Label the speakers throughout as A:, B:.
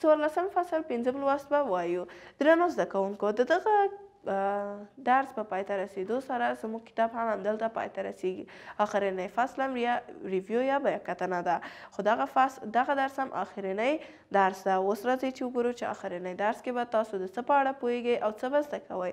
A: څوارلسم فصل پنځم لوست به وایو. درنو زده کوونکو! د دغه درس په پای ته رسېدو سره زموږ کتاب هم همدلته پای ته رسېږي. آخرنی فصل هم یا ریویو یا بیه کتنه ده. خو دغه فص، دغه درس هم آخرنی درس ده. اوس راځئ چې وګورو چې آخرنی درس کې به تاسو د څه په اړه پوهېږئ او څه به زده کوئ.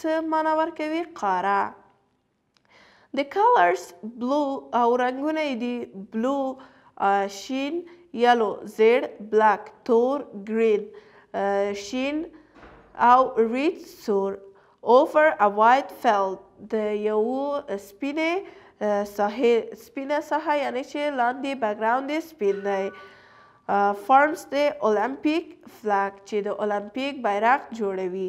A: څه مانا ورکوي قاره The colors blue او رنګونه یې دي blue شین yellow زیړ black تور green شین او red سور over a white field د یو سپینې ساحې سپینه ساحه یعنی چې لاندې بګراوند یې سپین دی فارمز د اولمپیک فلګ چې د اولمپیک بیرغ جوړوي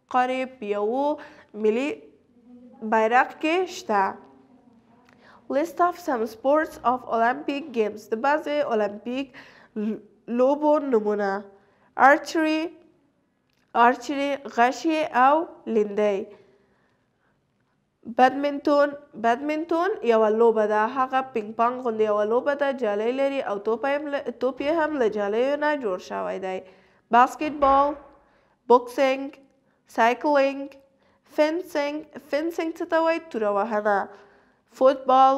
A: قارې په یوو ملي بیرق کې شته. List of some sports of Olympic games د بعضې اولمپیک لوبو نمونه Archery آرچري غشې او لیندۍ بدمنتون، Badminton، یوه لوبه ده. هغه پینګ پانګ غوندې یوه لوبه ده، جالۍ لري او توپ یې هم له جالیو نه جوړ شوی دی. باسکیټ بال، بوکسینګ، سایکلینګ، فینسینګ، Fencing، څه ته وایي؟ توره وهنه. فوټبال.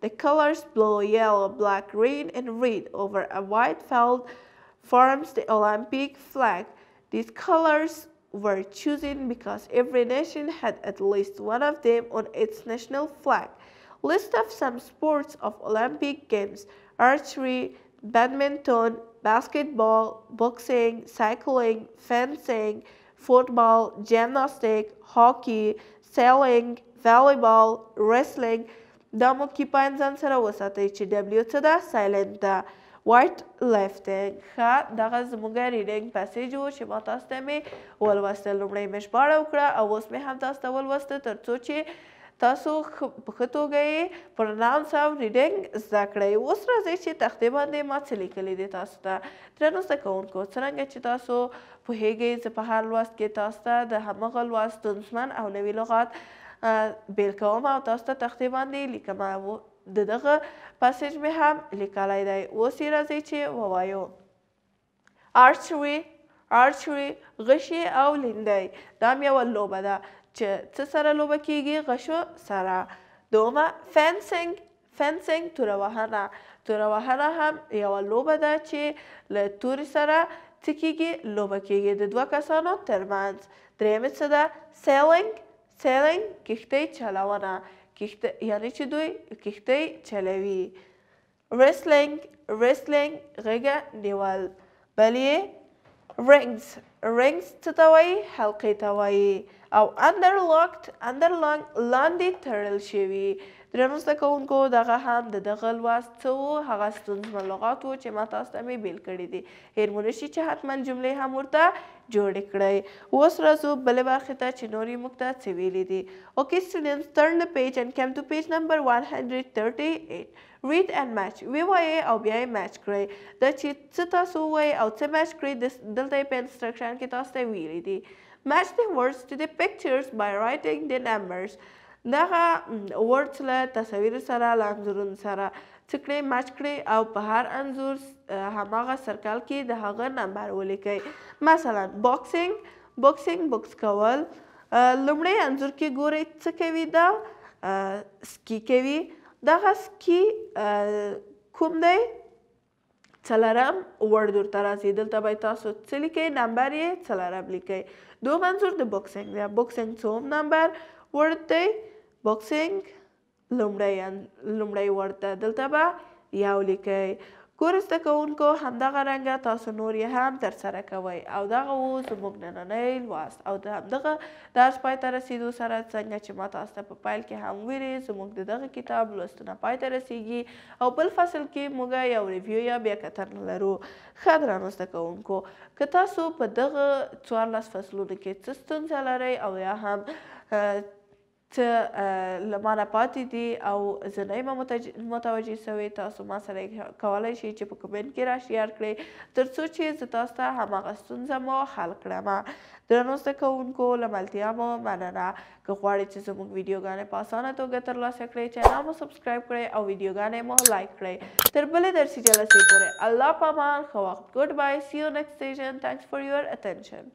A: The colors blue, yellow, black, green, and red over a white field forms the Olympic flag. These colors were chosen because every nation had at least one of them on its national flag. List of some sports of Olympic Games, archery, badminton, basketball, boxing, cycling, fencing, football, gymnastics, hockey, سیلینګ والیبال ریسلینګ دا مو کیپاین ځان سره وساتئ چې ډبلیو څه ده سایلنت ده وایټ لیفټینګ ښه دغه زموږ ریډینګ پیسیج وو چې ما تاسو ته مې ولوسته لومړی مې ژباړه وکړه او اوس مې هم تاسو ته ولوسته ترڅو چې تاسو په ښه توګه یې پرناونس او ریډینګ زده کړئ اوس راځئ چې تختې باندې ما څه لیکلي دي تاسو ته درنو زده کوونکو څرنګه چې تاسو پوهیږئ زه په هر لوست کې تاسو ته د همغه لوست ستونزمن او نوي لغات بیل کوم او تاسو ته تختې باندې لیکم ددغه پسیج مې هم لیکلی دی اوس یې راځئ چې ووایو آرچري آرچري غشي او لیندۍ دا هم یوه لوبه ده چې څه سره لوبه کیږي غشو سره دومه فینسنګ فنسنګ، توره وهنه، توره وهنه هم یوه لوبه ده چې له تورې سره څه کېږي؟ لوبه کېږي د دوه کسانو تر منځ. درېیمې څه ده؟ سیلنګ، Sailing، کښتۍ چلونه، کښتۍ، یعنې چې دوی کښتۍ چلوي. ریسلنګ، Wrestling، غېږه نیول، بل یې رنګز رنګز څه ته وایي حلقې ته وایي او اندر لاکټ اندر لانګ لاندې تړل شوي درنو زده کوونکو دغه هم د دغه لوست څه وو هغه ستونزمن لغات وو چې ما تاسو ته مې بیل کړي دي هیر مو نشي چې حتما جملې هم ورته جوړې کړئ اوس راځو بلې برخې ته چې نور یې موږ ته څه ویلي دي اوکې سټوډنټس ټرن د پیج اینډ کم ټو پیج نمبر 138 Read and Match ویې وایئ او بیا یې میچ کړئ. دا چې څه تاسو ووایئ او څه میچ کړئ دلته یې په انسټرکشن کې تاسو ته ویلي دي. Match the words to the pictures by writing the numbers دغه words له تصاویرو سره له انځورونو سره څه کړئ میچ کړئ او په هر انځور هماغه سرکل کې د هغه نمبر ولیکئ. مثلا Boxing بوکسینګ بوکس کول لومړی انځور کې ګورئ څه کوي دا سکي کوي دغه سکی کوم دی څلرم وردور ته راځي دلته به تاسو څه لیکئ نمبر یې څلرم لیکئ دو منظور د بوکسنګ دی بوکسنګ څوم نمبر ورد دی بوکسنګ لومړی لومړی ورد ده دلته به یو لیکئ ګورو زده کوونکو همدغه رنګه تاسو نور یې هم ترسره کوئ او دغه وو زموږ نننۍ لوست او د همدغه درس پای ته رسیدو سره څنګه چې ما تاسو ته په پیل کې هم ویلي زموږ د دغه کتاب لوستونه پای ته رسیږي او بل فصل کې موږ یو ریویو یا بیا کتنه لرو ښه درنو زده کوونکو که تاسو په دغه څوارلس فصلونو کې څه ستونزه لرئ او یا هم څه له ما نه پاتې دي او زه نه یم متوجه شوی، تاسو ما سره کولی شئ چې په کمنټ کې را شیئر کړئ تر څو چې زه تاسو ته هماغه ستونزه مو حل کړم. درنو زده کوونکو له ملتیا مو مننه. که غواړئ چې زموږ ویډیوګانې په اسانه توګه ترلاسه کړئ چینل مو سبسکرایب کړئ او ویډیوګانې مو لایک کړئ. تر بلې درسي جلسې پورې الله پامان، ښه وخت، ګوډ بای، سي یو نیکسټ سیشن، تانکس فار یور اتنشن.